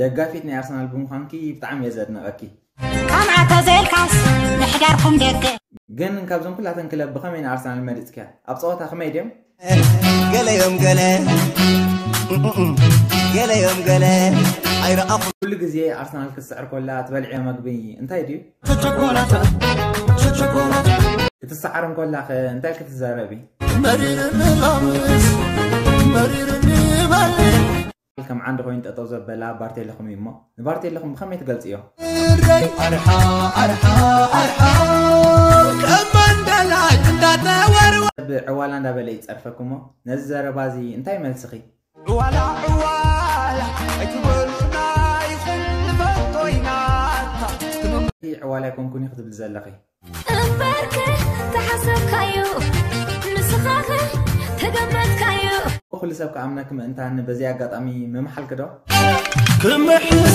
ደጋፊት ናይ ኣርሰናል ብምዃንኪ ብጣዕሚ እየ ዘድነቐኪ ከም ኣተዘይልካስ ምሕዳርኩም ደገ ግን ካብዞም ኩላተን ክለብ ብኸመይ ንኣርሰናል መሪፅክያ ኣብ ፀወታ ከመይ ድዮም ገለዮም ገለ ገለዮም ገለ ኣይረኣኹ ኩሉ ግዜ ኣርሰናል ክትስዕር ኮላ ትበልዕዮ መግቢ እንታይ ድዩ ክትሰዓርን ኮላ እንታይ ክትዘረቢ መሪር ንላምስ كم عند غوين تأتوا بلا بارتي لكم خمي بارتي لكم خم خمي تقلت إياه أرحا أرحا أرحا كمان دلعي تاور عوالا نبالي تسألفكم نزر بازي انتاي ملسخي ولا عوالا عوالا كون كوني خدب الزلقي انفركي تحسن كل سبب كعمنا كما انت عنا بزيع قطعمي ممحل كده كم